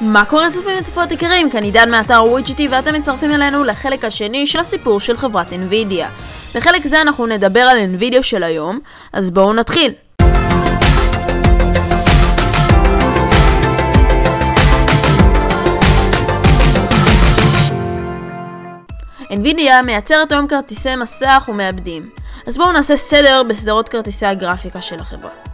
מה קורה צופים וצופות יקרים? כאן עידן מאתר ווידג'יטי ואתם מצטרפים אלינו לחלק השני של הסיפור של חברת NVIDIA. בחלק זה אנחנו נדבר על NVIDIA של היום, אז בואו נתחיל. NVIDIA מייצרת היום כרטיסי מסך ומעבדים. אז בואו נעשה סדר בסדרות כרטיסי הגרפיקה של החברה.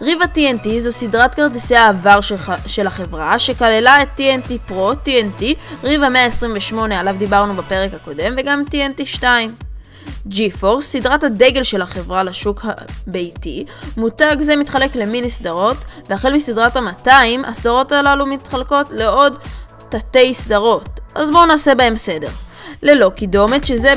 ריבה TNT זו סדרת כרטיסי העבר של החברה שכללה את TNT Pro, TNT, ריבה 128 עליו דיברנו בפרק הקודם וגם TNT 2. GeForce, סדרת הדגל של החברה לשוק הביתי, מותג זה מתחלק למיני סדרות, והחל מסדרת ה-200, הסדרות הללו מתחלקות לעוד תתי סדרות. אז בואו נעשה בהם סדר. ללא קידומת, שזה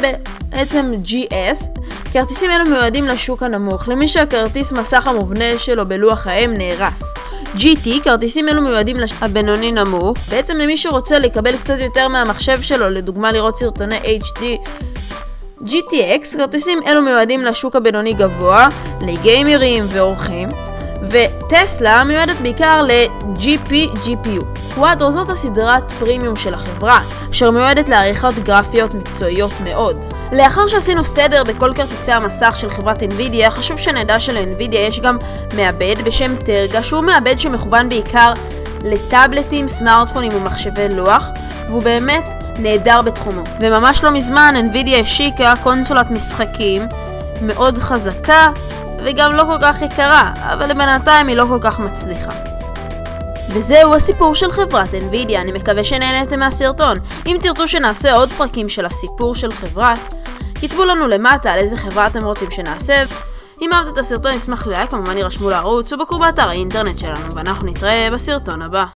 בעצם GS. כרטיסים אלו מיועדים לשוק הנמוך, למי שהכרטיס מסך המובנה שלו בלוח האם נהרס. GT, כרטיסים אלו מיועדים לשוק הבינוני נמוך, בעצם למי שרוצה לקבל קצת יותר מהמחשב שלו, לדוגמה לראות סרטוני HD. GTX, כרטיסים אלו מיועדים לשוק הבינוני גבוה, לגיימרים ואורחים. וטסלה מיועדת בעיקר ל-GP GPU. קוואדרו זאת הסדרת פרימיום של החברה, אשר מיועדת לעריכות גרפיות מקצועיות מאוד. לאחר שעשינו סדר בכל כרטיסי המסך של חברת NVIDIA, חשוב שנדע של-NVIDIA יש גם מעבד בשם טרגה, שהוא מעבד שמכוון בעיקר לטאבלטים, סמארטפונים ומחשבי לוח, והוא באמת נהדר בתחומו. וממש לא מזמן NVIDIA השיקה קונסולת משחקים מאוד חזקה, וגם לא כל כך יקרה, אבל בינתיים היא לא כל כך מצליחה. וזהו הסיפור של חברת NVIDIA, אני מקווה שנהנתם מהסרטון. אם תרצו שנעשה עוד פרקים של הסיפור של חברה, כתבו לנו למטה על איזה חברה אתם רוצים שנעשה. אם אהבת את הסרטון נשמח ללייק, כמובן יירשמו לערוץ ובקרו באתר האינטרנט שלנו, ואנחנו נתראה בסרטון הבא.